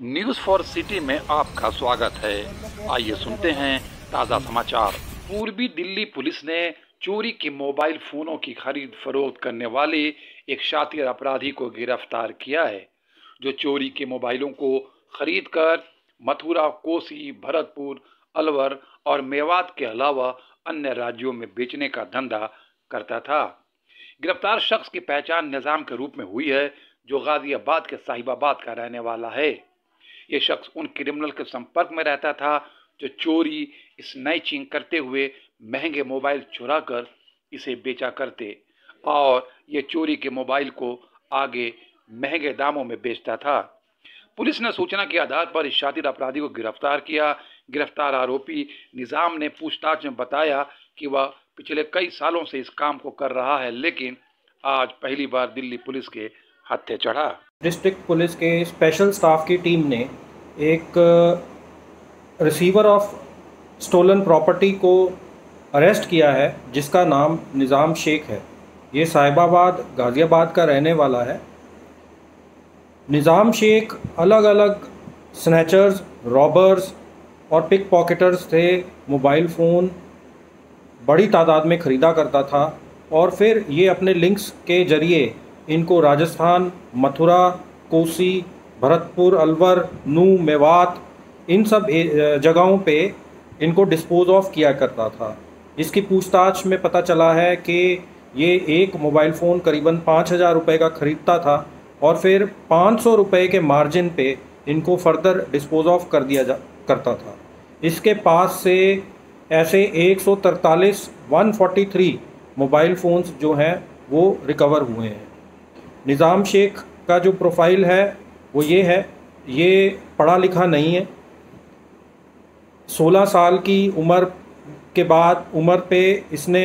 News for city में आपका स्वागत है। आइए सुनते हैं ताज़ा समाचार। पूर्वी दिल्ली पुलिस ने चोरी के मोबाइल फोनों की खरीद फरोख्त करने वाले एक शातिर अपराधी को गिरफ़्तार किया है, जो चोरी के मोबाइलों को खरीद कर मथुरा, कोसी, भरतपुर, अलवर और मेवात के अलावा अन्य राज्यों में बेचने का धंधा करता था। गिरफ़्तार शख्स की पहचान निज़ाम के रूप में हुई है, जो गाजियाबाद के साहिबाबाद का रहने वाला है। ये शख्स उन क्रिमिनल के संपर्क में रहता था जो चोरी, स्नैचिंग करते हुए महँगे मोबाइल चुरा कर इसे बेचा करते और ये चोरी के मोबाइल को आगे महँगे दामों में बेचता था। पुलिस ने सूचना के आधार पर इस शातिर अपराधी को गिरफ़्तार किया। गिरफ़्तार आरोपी निज़ाम ने पूछताछ में बताया कि वह पिछले कई सालों से इस काम को कर रहा है, लेकिन आज पहली बार दिल्ली पुलिस के हत्थे चढ़ा। डिस्ट्रिक्ट पुलिस के स्पेशल स्टाफ की टीम ने एक रिसीवर ऑफ़ स्टोलन प्रॉपर्टी को अरेस्ट किया है, जिसका नाम निज़ाम शेख है। ये साहिबाबाद, गाज़ियाबाद का रहने वाला है। निज़ाम शेख अलग अलग स्नैचर्स रॉबर्स और पिक पॉकेटर्स थे मोबाइल फ़ोन बड़ी तादाद में ख़रीदा करता था और फिर ये अपने लिंक्स के ज़रिए इनको राजस्थान, मथुरा, कोसी, भरतपुर, अलवर, नू, मेवात, इन सब जगहों पे इनको डिस्पोज ऑफ़ किया करता था। इसकी पूछताछ में पता चला है कि ये एक मोबाइल फ़ोन करीबन पाँच हज़ार रुपये का ख़रीदता था और फिर पाँच सौ रुपये के मार्जिन पे इनको फर्दर डिस्पोज ऑफ़ कर दिया जा, करता था। इसके पास से ऐसे एक सौ तरतालीस one forty three mobile phones जो हैं, वो रिकवर हुए हैं। निज़ाम शेख का जो प्रोफ़ाइल है, वो ये है, ये पढ़ा लिखा नहीं है। 16 साल की उम्र के बाद, उम्र पे इसने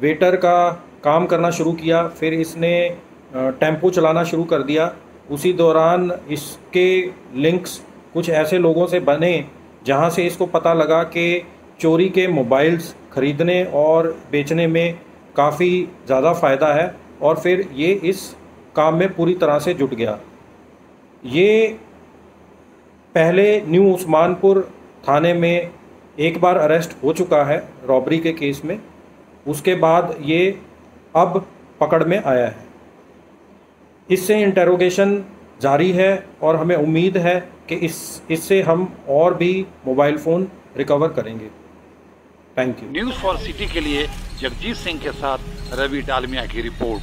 वेटर का काम करना शुरू किया, फिर इसने टेंपो चलाना शुरू कर दिया। उसी दौरान इसके लिंक्स कुछ ऐसे लोगों से बने, जहाँ से इसको पता लगा कि चोरी के मोबाइल्स ख़रीदने और बेचने में काफ़ी ज़्यादा फ़ायदा है। और फिर ये इस काम में पूरी तरह से जुट गया। ये पहले न्यू उस्मानपुर थाने में एक बार अरेस्ट हो चुका है रॉबरी के केस में। उसके बाद ये अब पकड़ में आया है। इससे इंटेरोगेशन जारी है और हमें उम्मीद है कि इस, इससे हम और भी मोबाइल फ़ोन रिकवर करेंगे। Thank you news for city के लिए जगजीत सिंह के साथ रवि डालमिया की रिपोर्ट।